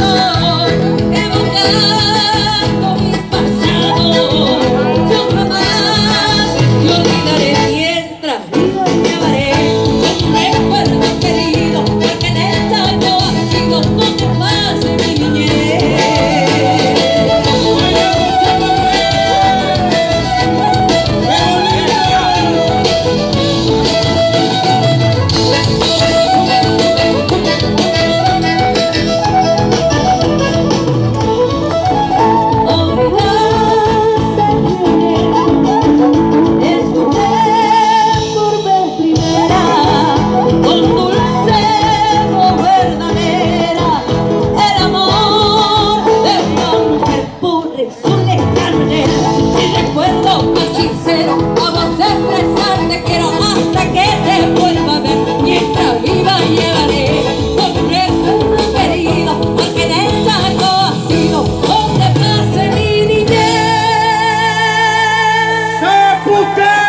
amor evocar Lucas!